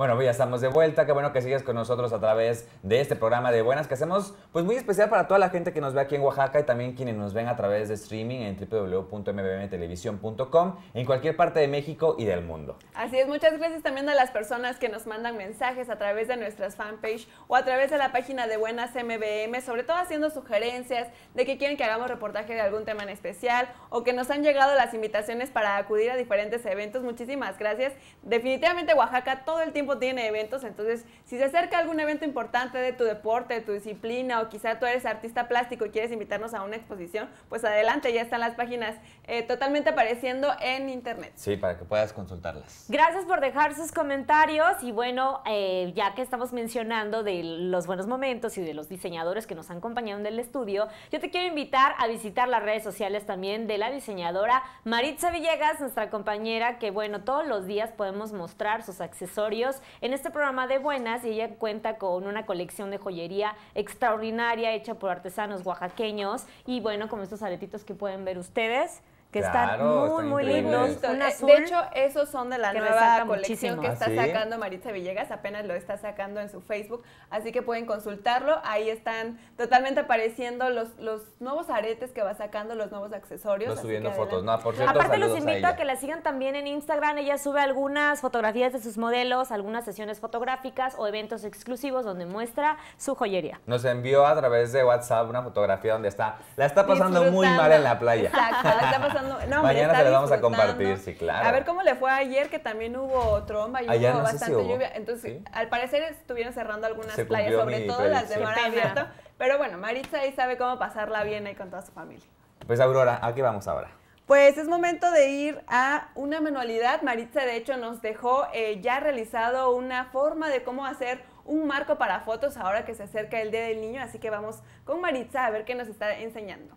Bueno, pues ya estamos de vuelta. Qué bueno que sigues con nosotros a través de este programa de Buenas que hacemos, pues muy especial para toda la gente que nos ve aquí en Oaxaca y también quienes nos ven a través de streaming en www.mbmtelevisión.com en cualquier parte de México y del mundo. Así es, muchas gracias también a las personas que nos mandan mensajes a través de nuestras fanpage o a través de la página de Buenas MBM, sobre todo haciendo sugerencias de que quieren que hagamos reportaje de algún tema en especial o que nos han llegado las invitaciones para acudir a diferentes eventos. Muchísimas gracias. Definitivamente Oaxaca todo el tiempo tiene eventos, entonces si se acerca algún evento importante de tu deporte, de tu disciplina o quizá tú eres artista plástico y quieres invitarnos a una exposición, pues adelante, ya están las páginas eh, totalmente apareciendo en internet. Sí, para que puedas consultarlas. Gracias por dejar sus comentarios y bueno, eh, ya que estamos mencionando de los buenos momentos y de los diseñadores que nos han acompañado en el estudio, yo te quiero invitar a visitar las redes sociales también de la diseñadora Maritza Villegas, nuestra compañera, que bueno, todos los días podemos mostrar sus accesorios en este programa de Buenas y ella cuenta con una colección de joyería extraordinaria hecha por artesanos oaxaqueños. Y bueno, como estos aretitos que pueden ver ustedes que están muy, muy lindos. Eh, de hecho, esos son de la nueva colección que está ¿Ah, sacando Maritza Villegas, apenas lo está sacando en su Facebook, así que pueden consultarlo. Ahí están totalmente apareciendo los, los nuevos aretes que va sacando, los nuevos accesorios. subiendo fotos, no, por cierto, Aparte los invito a, que la sigan también en Instagram, ella sube algunas fotografías de sus modelos, algunas sesiones fotográficas o eventos exclusivos donde muestra su joyería. Nos envió a través de WhatsApp una fotografía donde está, la está pasando muy mal en la playa. Exacto, la está pasando Mañana se lo vamos a compartir, sí, claro. A ver cómo le fue ayer, que también hubo tromba y hubo bastante lluvia. Entonces, al parecer estuvieron cerrando algunas playas, sobre todo las de mar abierto. Pero bueno, Maritza ahí sabe cómo pasarla bien ahí con toda su familia. Pues Aurora, ¿a qué vamos ahora? Pues es momento de ir a una manualidad. Maritza, de hecho, nos dejó eh, ya realizado una forma de cómo hacer un marco para fotos ahora que se acerca el Día del Niño. Así que vamos con Maritza a ver qué nos está enseñando.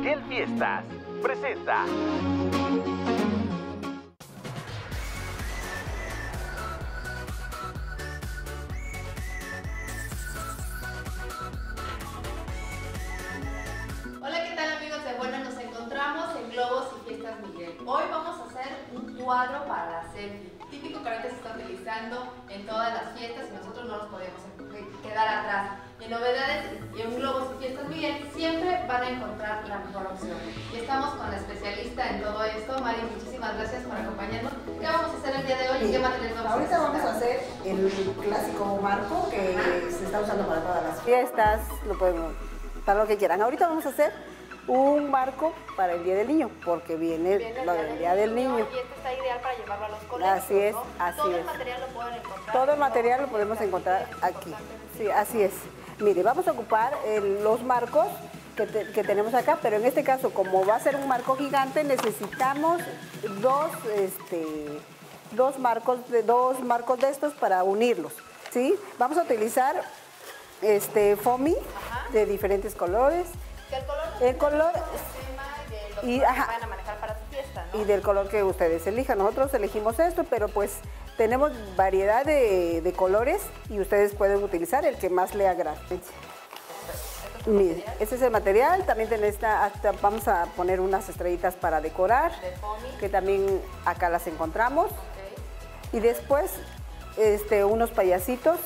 Miguel Fiestas presenta. Hola, ¿qué tal amigos de Buena? Nos encontramos en Globos y Fiestas Miguel. Hoy vamos a hacer un cuadro para la selfie. Típico que ahorita se está utilizando en todas las fiestas y nosotros no nos podemos quedar atrás. Y novedades y en Globos y Fiestas Miguel siempre van a encontrar la mejor opción. Y estamos con la especialista en todo esto. Mari, muchísimas gracias por acompañarnos. ¿Qué vamos a hacer el día de hoy y qué materiales vamos Ahorita a vamos a hacer el clásico marco que se está usando para todas las fiestas, lo podemos, para lo que quieran. Ahorita vamos a hacer un marco para el Día del Niño, porque viene, lo del Día del Niño. Y este está ideal para llevarlo a los colegios. Así es, así Todo es. el material lo pueden encontrar. Todo el material lo podemos encontrar aquí. Sí, así es. Mire, vamos a ocupar el- los marcos que, te- que tenemos acá, pero en este caso, como va a ser un marco gigante, necesitamos dos, este, dos marcos de dos marcos de estos para unirlos. ¿sí? Vamos a utilizar este foamy de diferentes colores el color El color tema de los y, colores ajá. que van a manejar para su fiesta, ¿no? y del color que ustedes elijan. Nosotros elegimos esto, pero pues tenemos variedad de, colores y ustedes pueden utilizar el que más le agrade. Mire, este es el material, también tenés hasta vamos a poner unas estrellitas para decorar, que también acá las encontramos. Y después este, unos payasitos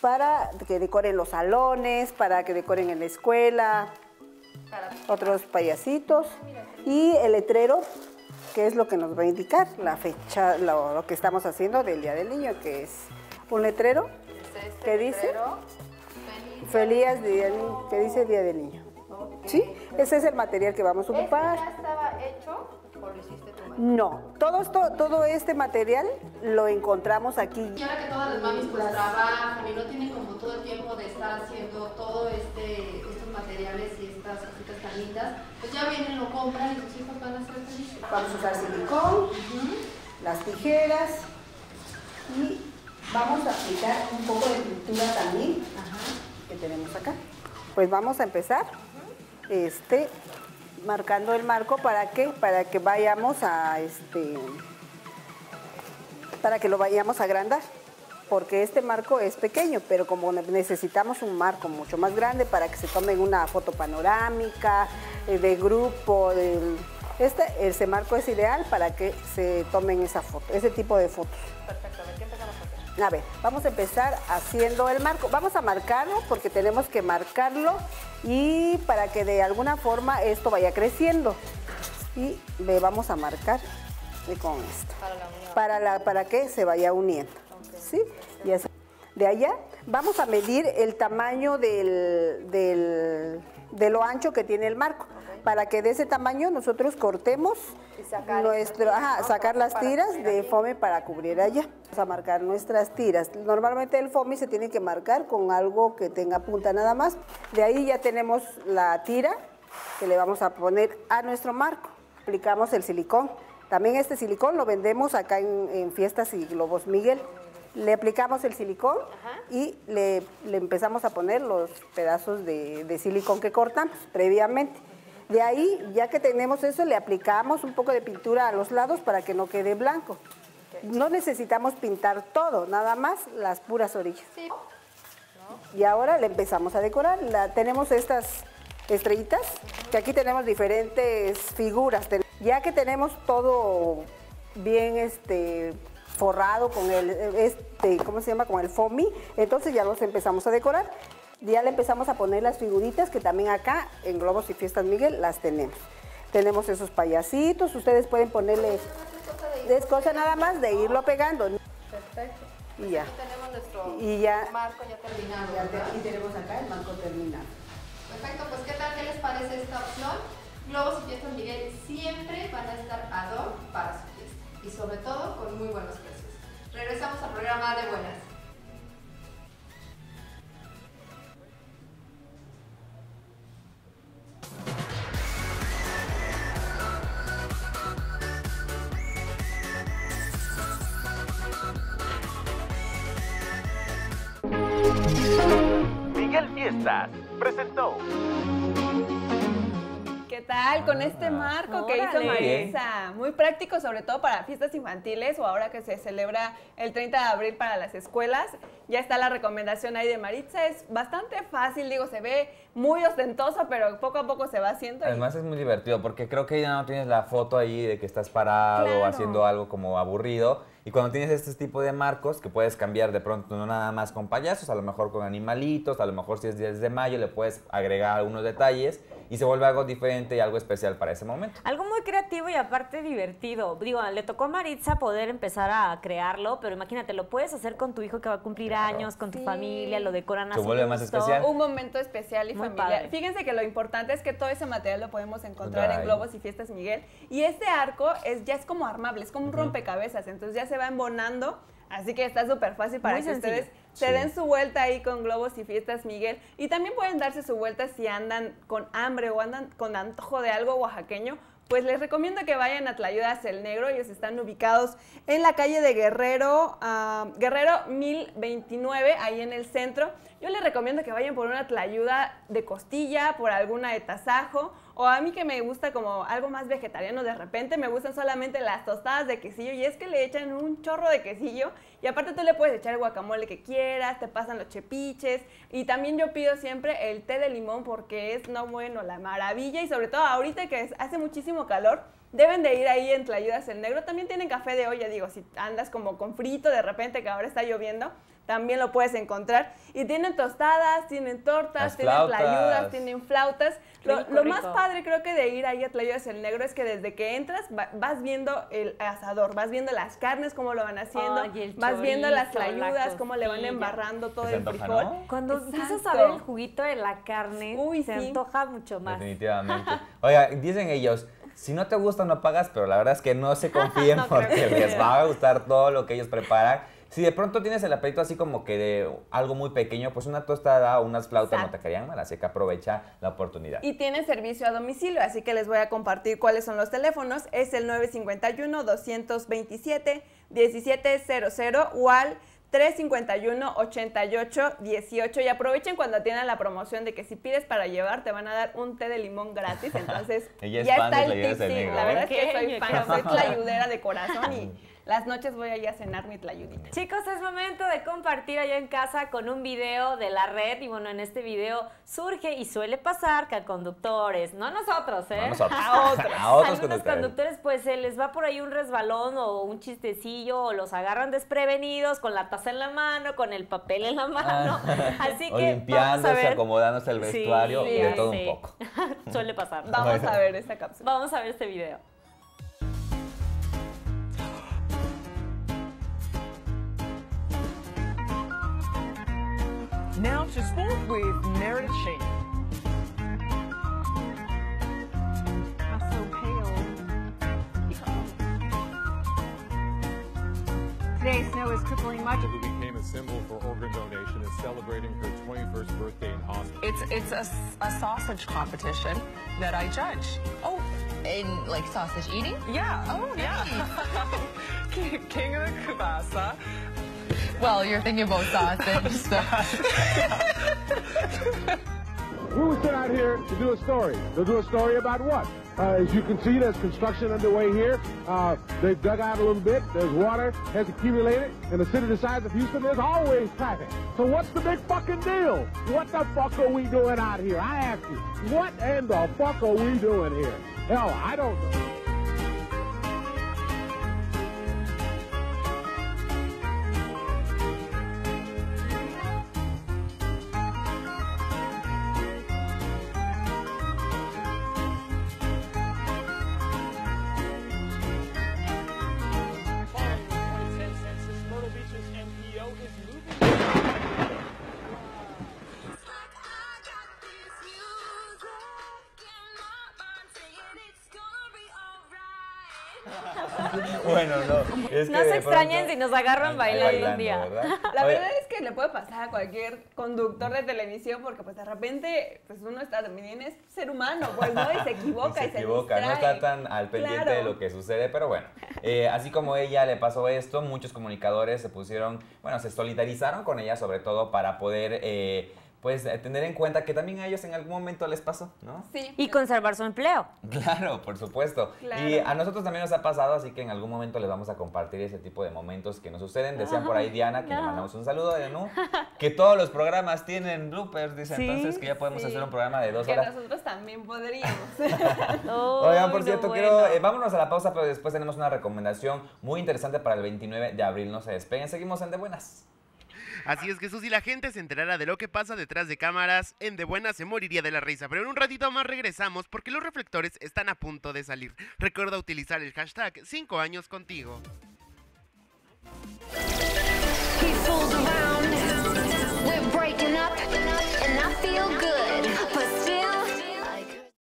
para que decoren los salones, para que decoren en la escuela, otros payasitos y el letrero, que es lo que nos va a indicar la fecha, lo, lo que estamos haciendo del Día del Niño, que es un letrero este ¿Qué dice? letrero, feliz. feliz día, que dice Día del Niño. ¿Sí? Ese es el material que vamos a ¿Este ocupar. ya estaba hecho o lo hiciste tú, Mari? No, todo esto, todo este material lo encontramos aquí. Y ahora que todas las mamis pues trabajan y no tienen como todo el tiempo de estar haciendo todo este, estos materiales y estas cositas tan lindas, pues ya vienen, lo compran y sus hijos van a ser felices. Vamos a usar silicón, las tijeras y vamos a aplicar un poco de pintura también que tenemos acá. Pues vamos a empezar este, marcando el marco para que, para que vayamos a este, para que lo vayamos a agrandar. Porque este marco es pequeño, pero como ne- necesitamos un marco mucho más grande para que se tomen una foto panorámica, eh, de grupo, Este, ese marco es ideal para que se tomen esa foto, ese tipo de fotos. Perfecto, a ver, vamos a empezar haciendo el marco. Vamos a marcarlo porque tenemos que marcarlo y para que de alguna forma esto vaya creciendo. Y le vamos a marcar con esto. Para la. Para, la, para que se vaya uniendo. ¿Sí? Y así. De allá vamos a medir el tamaño del, del- de lo ancho que tiene el marco. Para que de ese tamaño nosotros cortemos Y sacar nuestro, ajá, sacar las tiras de foamy para cubrir allá. Vamos a marcar nuestras tiras. Normalmente el foamy se tiene que marcar con algo que tenga punta nada más. De ahí ya tenemos la tira que le vamos a poner a nuestro marco. Aplicamos el silicón. También este silicón lo vendemos acá en, en Fiestas y Globos Miguel. Le aplicamos el silicón y le, le empezamos a poner los pedazos de, de silicón que cortamos previamente. De ahí, ya que tenemos eso, le aplicamos un poco de pintura a los lados para que no quede blanco. No necesitamos pintar todo, nada más las puras orillas. Sí. Y ahora le empezamos a decorar. La, tenemos estas estrellitas, que aquí tenemos diferentes figuras. Ya que tenemos todo bien este, forrado con el, este, ¿cómo se llama? Con el foamy, entonces ya los empezamos a decorar. Ya le empezamos a poner las figuritas que también acá en Globos y Fiestas Miguel las tenemos. Tenemos esos payasitos, ustedes pueden ponerle, es cosa nada más de irlo pegando. Perfecto. Y ya. Tenemos nuestro Y ya. marco ya terminado. Ya y tenemos acá el marco terminado. Perfecto, pues ¿qué tal? ¿Qué les parece esta opción? Globos y Fiestas Miguel siempre van a estar ad hoc para su fiesta y sobre todo con muy buenos precios. Regresamos al programa de Buenas. Con este marco que hizo. Marisa? Muy práctico, sobre todo para fiestas infantiles o ahora que se celebra el 30 de abril para las escuelas. Ya está la recomendación ahí de Maritza. Es bastante fácil, digo, se ve muy ostentoso, pero poco a poco se va haciendo. y- Además es muy divertido porque creo que ya no tienes la foto ahí de que estás parado Claro. haciendo algo como aburrido. Y cuando tienes este tipo de marcos que puedes cambiar de pronto no nada más con payasos, a lo mejor con animalitos, a lo mejor si es 10 de mayo le puedes agregar algunos detalles y se vuelve algo diferente y algo especial para ese momento. Algo muy creativo y aparte divertido. Digo, le tocó a Maritza poder empezar a crearlo, pero imagínate, lo puedes hacer con tu hijo que va a cumplir años, con tu Sí. familia, lo decoran a Se vuelve más especial. Un momento especial y Muy familiar. padre. Fíjense que lo importante es que todo ese material lo podemos encontrar en. Globos y Fiestas Miguel. Y este arco es, ya es como armable, es como un rompecabezas, entonces ya se va embonando. Así que está súper fácil para Muy que sencillo. ustedes se Sí. den su vuelta ahí con Globos y Fiestas Miguel. Y también pueden darse su vuelta si andan con hambre o andan con antojo de algo oaxaqueño. Pues les recomiendo que vayan a Tlayudas el Negro. Ellos están ubicados en la calle de Guerrero, ah, Guerrero 1029, ahí en el centro. Yo les recomiendo que vayan por una tlayuda de costilla, por alguna de tasajo, o a mí que me gusta como algo más vegetariano, de repente me gustan solamente las tostadas de quesillo, y es que le echan un chorro de quesillo, y aparte tú le puedes echar el guacamole que quieras, te pasan los chepiches, y también yo pido siempre el té de limón porque es, no bueno, la maravilla, y sobre todo ahorita que hace muchísimo calor, Deben de ir ahí en Tlayudas el Negro. También tienen café de olla, digo, si andas como con frito de repente que ahora está lloviendo, también lo puedes encontrar. Y tienen tostadas, tienen tortas, Las tienen flautas. tlayudas, tienen flautas. Lo, Rico, lo más rico. padre creo que de ir ahí a Tlayudas el Negro es que desde que entras va- vas viendo el asador, vas viendo las carnes, cómo lo van haciendo, vas viendo las la tlayudas, cómo le van embarrando todo el antoja, frijol. ¿no? Cuando Exacto. empiezas a ver el juguito de la carne, Uy, se sí. antoja mucho más. Definitivamente. Oiga, dicen ellos, si no te gusta no pagas, pero la verdad es que no se confíen No porque que les va a gustar todo lo que ellos preparan. Si de pronto tienes el apetito así como que de algo muy pequeño, pues una tostada o unas flautas no te caerían mal, así que aprovecha la oportunidad. Y tienen servicio a domicilio, así que les voy a compartir cuáles son los teléfonos. Es el 951-227-1700 o al 351-8818. Y aprovechen cuando tienen la promoción de que si pides para llevar te van a dar un té de limón gratis. Entonces Ella es ya fan está de el tip. sí, Negro, la verdad es que soy fan, soy tlayudera de corazón y las noches voy a ir a cenar mi tlayudita. Chicos, es momento de compartir allá en casa con un video de la red. Y bueno, en este video surge y suele pasar que a conductores, no a nosotros, ¿eh? No a nosotros. A otros. A otros Algunos conductores. conductores, pues se les va por ahí un resbalón o un chistecillo o los agarran desprevenidos con la taza en la mano, con el papel en la mano. Así Ah. O que vamos a limpiándose, ver. acomodándose el vestuario, sí, de todo sí. un poco. Suele pasar. Vamos a ver esta cápsula. Vamos a ver este video. Now to sport with Meredith Sheep. I'm so pale. Today, snow is crippling much of who became a symbol for organ donation is celebrating her 21st birthday in hospital. It's it's a, s- a sausage competition that I judge. Oh, In like sausage eating? yeah. Oh, yeah. King, King of the Kubasa. Well, you're thinking about sausage. so- We were sent out here to do a story. To do a story about what? Uh, as you can see, there's construction underway here. Uh, they've dug out a little bit. There's water has accumulated. In a city the size of Houston, there's always traffic. So what's the big fucking deal? What the fuck are we doing out here? I ask you, what in the fuck are we doing here? Hell, I don't know. Bueno, no. Es No que se extrañen pronto- si nos agarran bailando un día. ¿verdad? La Oye, verdad es que le puede pasar a cualquier conductor de televisión porque pues de repente pues uno está también es ser humano, pues no y se equivoca y se se, equivoca, no está tan al pendiente Claro. de lo que sucede, pero bueno, eh, así como ella le pasó esto, muchos comunicadores se pusieron, bueno, se solidarizaron con ella sobre todo para poder, eh, pues, eh, tener en cuenta que también a ellos en algún momento les pasó, ¿no? Sí. Y conservar su empleo. Claro, por supuesto. Claro. Y a nosotros también nos ha pasado, así que en algún momento les vamos a compartir ese tipo de momentos que nos suceden. Decían por ahí Diana, que le mandamos un saludo de Nu, que todos los programas tienen bloopers, dice Sí, entonces que ya podemos Sí. hacer un programa de dos que horas. nosotros también podríamos. Oigan, por cierto, no, quiero, bueno. eh, vámonos a la pausa, pero después tenemos una recomendación muy interesante para el 29 de abril. No se despeguen, seguimos en De Buenas. Así es que si la gente se enterara de lo que pasa detrás de cámaras, en De Buena se moriría de la risa. Pero en un ratito más regresamos porque los reflectores están a punto de salir. Recuerda utilizar el hashtag 5 años contigo.